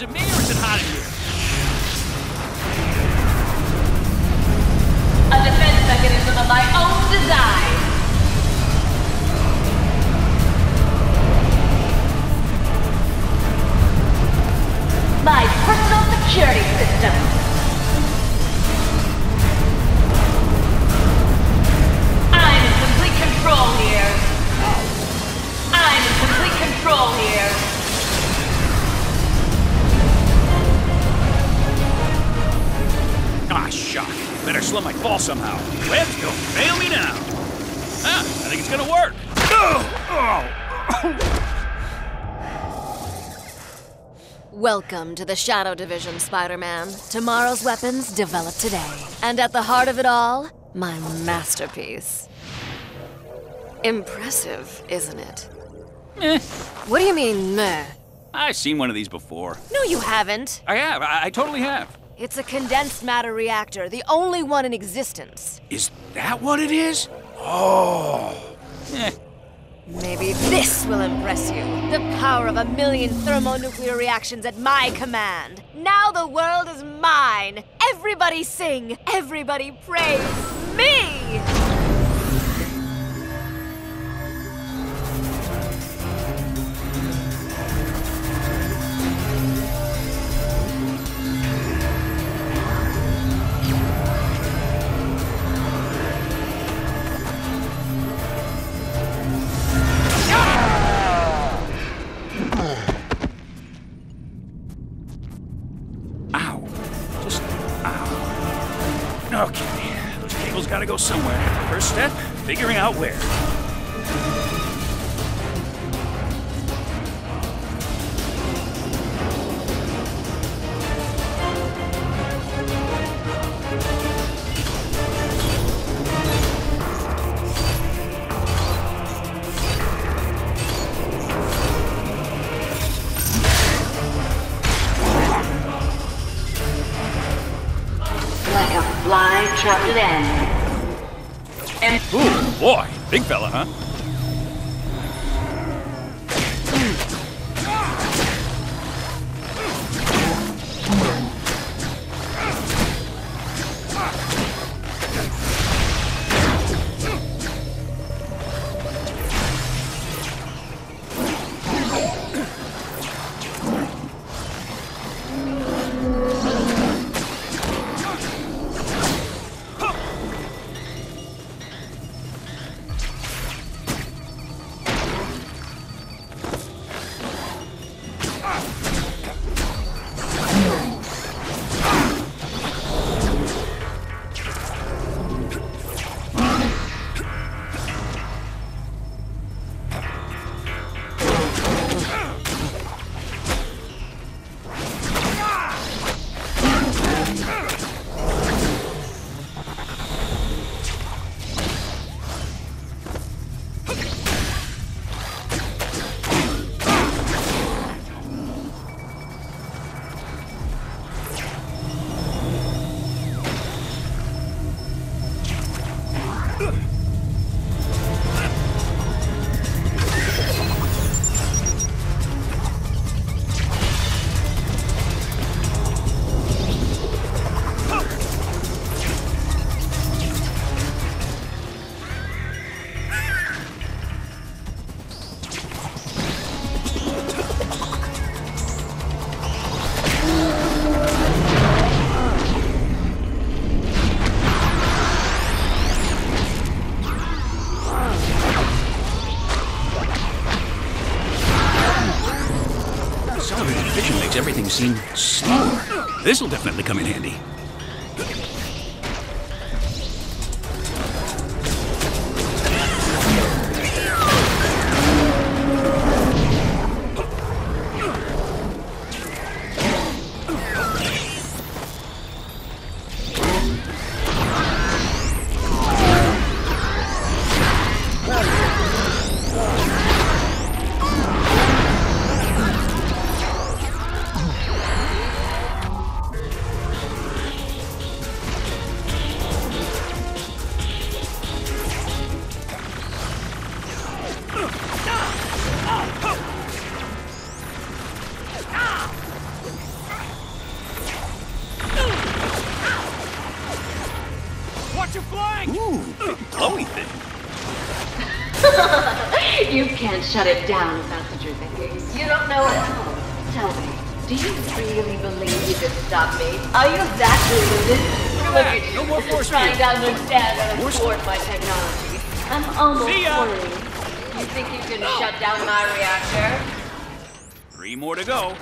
Is it me or is it hot in here? Slow my fall somehow. Webs, don't fail me now. Ah, I think it's gonna work. Welcome to the Shadow Division, Spider-Man. Tomorrow's weapons developed today. And at the heart of it all, my masterpiece. Impressive, isn't it? Eh, What do you mean, meh? I've seen one of these before. No, you haven't. I have. I, I totally have. It's a condensed matter reactor, the only one in existence. Is that what it is? Oh. Eh, Maybe this will impress you. The power of a million thermonuclear reactions at my command. Now the world is mine. Everybody sing. Everybody praise me. Okay. Those cables gotta go somewhere. First step, figuring out where. Trapped. And Ooh, boy. Big fella, huh? ハハハハ! Accelerated vision makes everything seem slower. This'll definitely come in handy. Glowy thing. You can't shut it down if that's what you're thinking. You don't know it. Tell me, do you really believe you can stop me? Are you that deluded? Look at you, No more force trying field. to understand and Force- afford my technology. I'm almost See ya. worried. You think you can shut down my reactor? Three more to go.